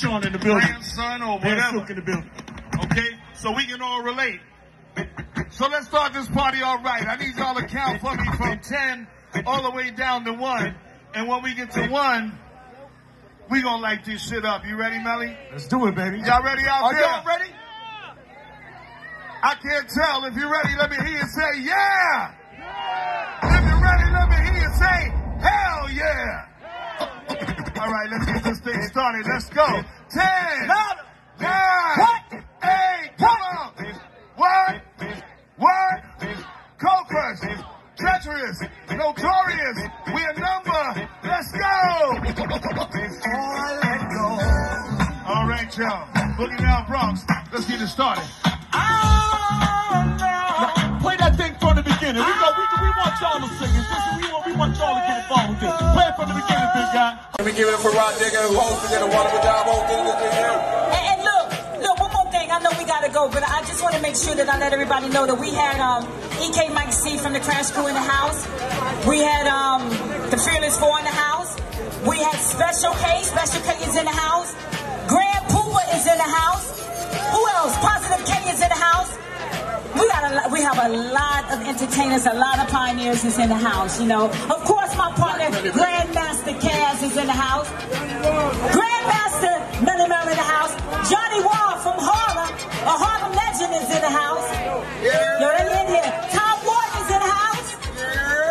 Sean in the building. grandson or whatever. Cook in the building. Okay, so we can all relate. So let's start this party all right. I need y'all to count for me from 10 all the way down to 1. And when we get to 1, we gonna light this shit up. You ready, Melle? Let's do it, baby. Y'all ready out Are there? y'all ready? I can't tell. If you're ready, let me hear you say, yeah! Started. Let's go. 10, 9, What? 8, come on! What? What? Cold Crush, treacherous, notorious, we a number. Let's go! All right, y'all. Boogie Down Bronx. Let's get it started. Play that thing from the beginning. We go. We, we want y'all to sing it. Listen, we want we want y'all to get involved with this. Play it from the beginning, big guy. Let me give it up for Rod Digger, who hosted a wonderful job hosting this here. And, and look, look, one more thing. I know we gotta go, but I just want to make sure that I let everybody know that we had um, EK Mike C from the Crash Crew in the house. We had um, the Fearless Four in the house. We had Special K. Special K is in the house. Grand Puba is in the house. Who else? Positive K is in the house. We got a lot, we have a lot of entertainers, a lot of pioneers is in the house. You know, of course, my partner Grandmaster Caz is in the house. Grandmaster Melle Mel in the house. Johnny Wall from Harlem, a Harlem legend, is in the house. Yo, they in here. Tom Ward is in the house.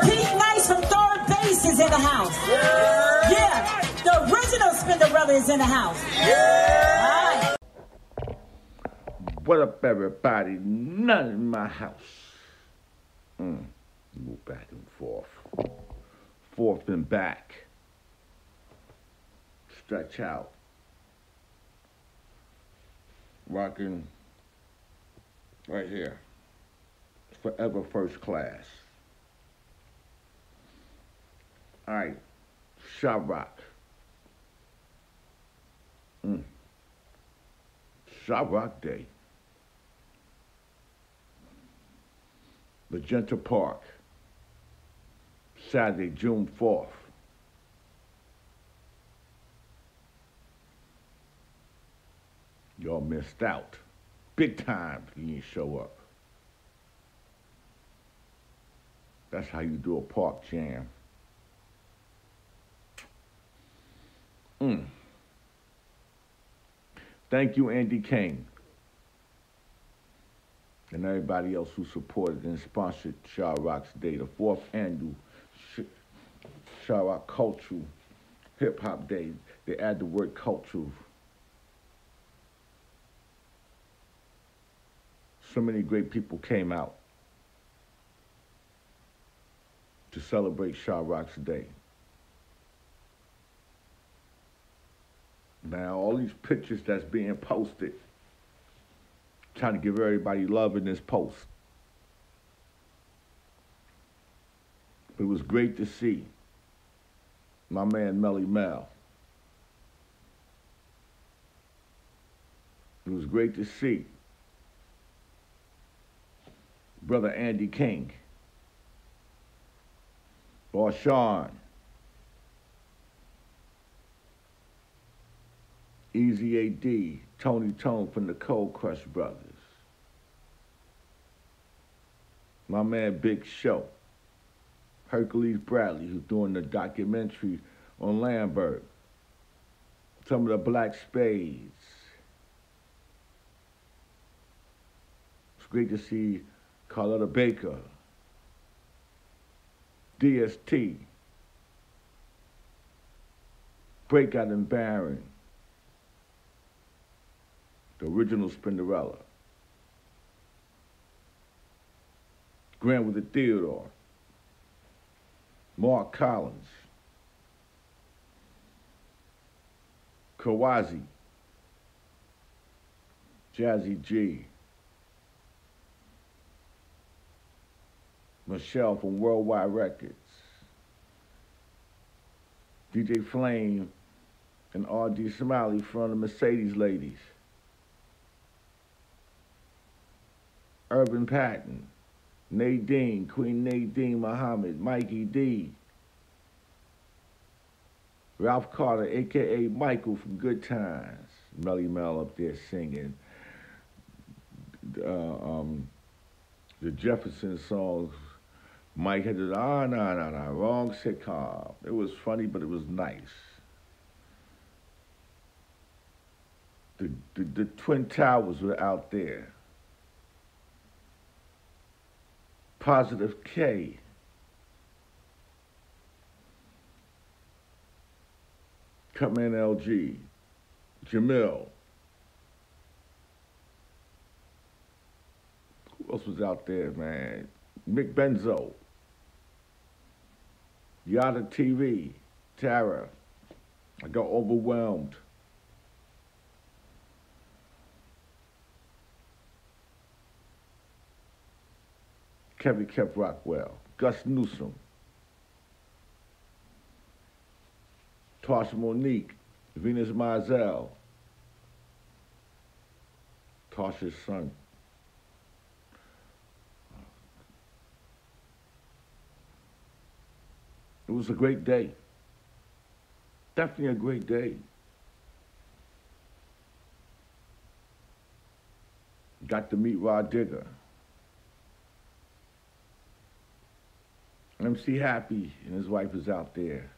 Pete Nice from Third Base is in the house. Yeah, the original Spinderella is in the house. What up, everybody? None in my house. Mm. Move back and forth. Forth and back. Stretch out. Rocking right here. Forever first class. All right. Sha-Rock. Mm. Sha-Rock day. Magenta Park, Saturday, June 4th. Y'all missed out. Big time you didn't show up. That's how you do a park jam. Mm. Thank you, Andy King and everybody else who supported and sponsored Sha-Rock's Day, the fourth annual Sha-Rock Cultural Hip Hop Day. They add the word cultural. So many great people came out to celebrate Sha-Rock's Day. Now, all these pictures that's being posted trying to give everybody love in this post. It was great to see my man Melle Mel. It was great to see brother Andy King, or Sean, Easy AD, Tony Tone from the Cold Crush Brothers. My man Big Show. Hercules Bradley, who's doing the documentary on Lambert. Some of the Black Spades. It's great to see Carlotta Baker. DST. Breakout and Baron the original Spinderella. Grand Wizzard Theodore. Mark Collins. Kawazi. Jazzy G. Michelle from Worldwide Records. DJ Flame and R.D. Smiley from the Mercedes Ladies. Urban Patton, Nadine, Queen Nadine Muhammad, Mikey D, Ralph Carter, aka Michael from Good Times, Melle Mel up there singing. Uh, um, the Jefferson songs. Mike had it, ah, no, no, no, wrong sitcom. It was funny, but it was nice. The, the, the Twin Towers were out there. Positive K. Cutman LG. Jamil. Who else was out there, man? Mick Benzo. Yada TV. Tara. I got overwhelmed. Kevin Kev Rockwell. Gus Newsom. Tasha Monique. Venus Mizell. Tasha's son. It was a great day. Definitely a great day. Got to meet Rod Digger. MC Happy and his wife is out there.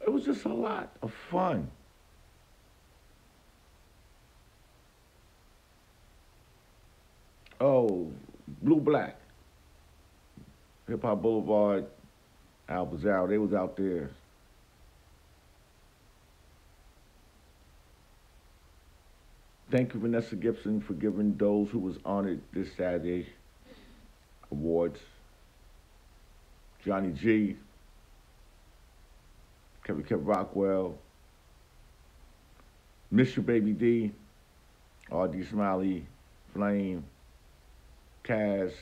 It was just a lot of fun. Oh, Blue Black. Hip Hop Boulevard, Al Bizarro, they was out there. Thank you, Vanessa Gibson, for giving those who was honored this Saturday awards. Johnny G, Kevin Kev Rockwell, Mr. Baby D, R.D. Smiley, Flame, Caz,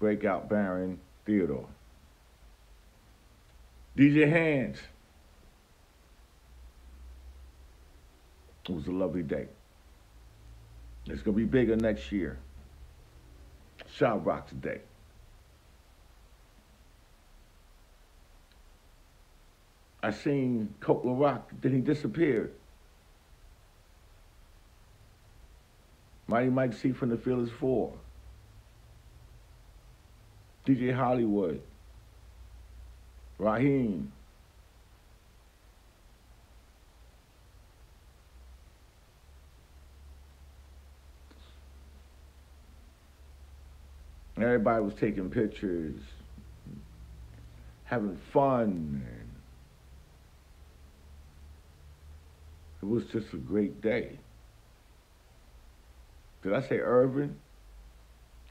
Breakout Baron, Theodore. DJ Hands. It was a lovely day. It's going to be bigger next year. Sha-Rock today. I seen Coke Rock, then he disappeared. Mighty Mike C from the Fearless Four. DJ Hollywood. Raheem. Everybody was taking pictures, having fun. It was just a great day. Did I say Irvin?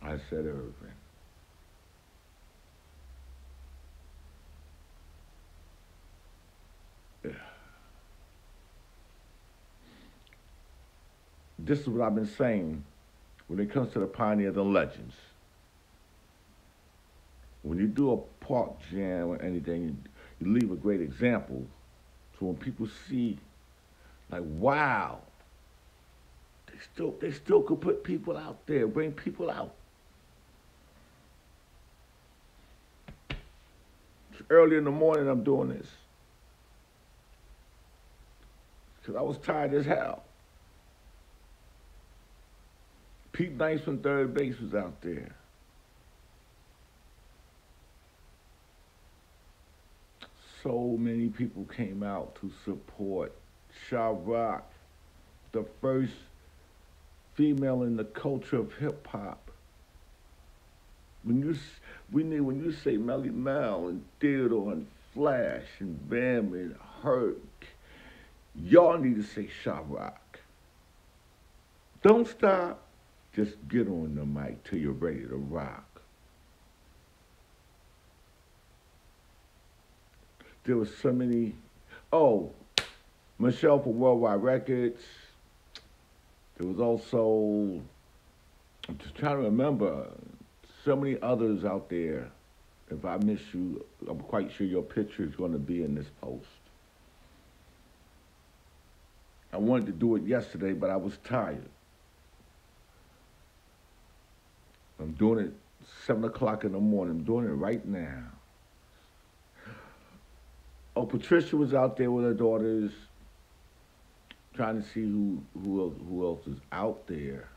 I said Irvin. This is what I've been saying when it comes to the pioneers and legends. When you do a park jam or anything, you, leave a great example. So when people see, like, wow, they still they still could put people out there, bring people out. It's early in the morning I'm doing this. Because I was tired as hell. Pete Nice from third base was out there. So many people came out to support Sha-Rock, the first female in the culture of hip hop. When you when you, when you say Melle Mel and Theodore and Flash and Bam and Herc, y'all need to say Sha-Rock. Don't stop. Just get on the mic till you're ready to rock. There was so many. Oh, Michelle for Worldwide Records. There was also, I'm just trying to remember, so many others out there. If I miss you, I'm quite sure your picture is going to be in this post. I wanted to do it yesterday, but I was tired. I'm doing it 7 o'clock in the morning. I'm doing it right now. Oh, Patricia was out there with her daughters, trying to see who who else, who else is out there.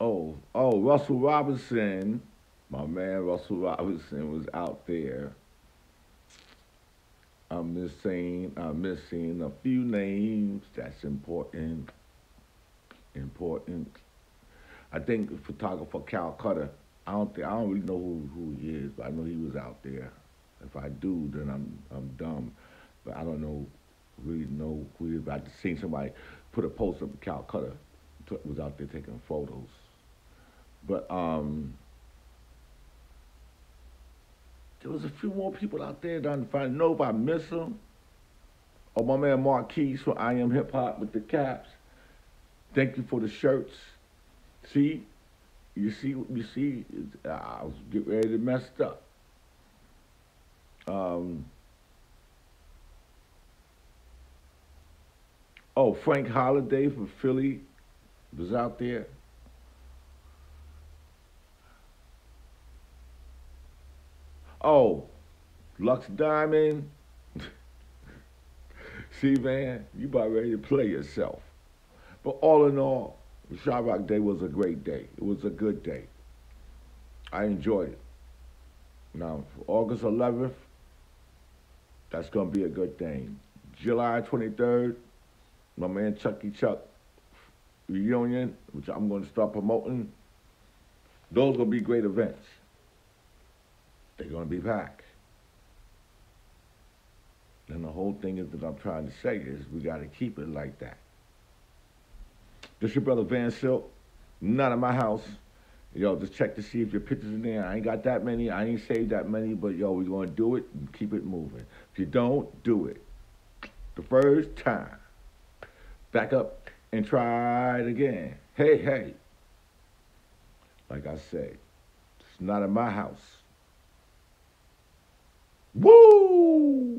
Oh, oh, Russell Robinson, my man Russell Robinson was out there. I'm missing, I'm missing a few names. That's important. Important. I think photographer Cal Cutter I don't think I don't really know who, who he is, but I know he was out there. If I do, then I'm I'm dumb, but I don't know really know who he is. But I just seen somebody put a post up of Calcutta was out there taking photos, but um. There was a few more people out there I didn't find. Know if I miss them. Oh, my man Marquise from I Am Hip Hop with the caps. Thank you for the shirts. See, you see, you see, I was getting ready to mess up. Um, oh, Frank Holiday from Philly was out there. Oh, Lux Diamond. See, man, you about ready to play yourself. But all in all, Sha-Rock Day was a great day. It was a good day. I enjoyed it. Now, August 11th, that's going to be a good thing. July 23rd, my man Chucky Chuck reunion, which I'm going to start promoting. Those will be great events. They're going to be back. And the whole thing is that I'm trying to say is we got to keep it like that. This your brother Van Silk. Not at my house. Yo, just check to see if your pictures in there. I ain't got that many. I ain't saved that many, but yo, we gonna do it and keep it moving. If you don't, do it. The first time. Back up and try it again. Hey, hey. Like I say, it's not in my house. Woo!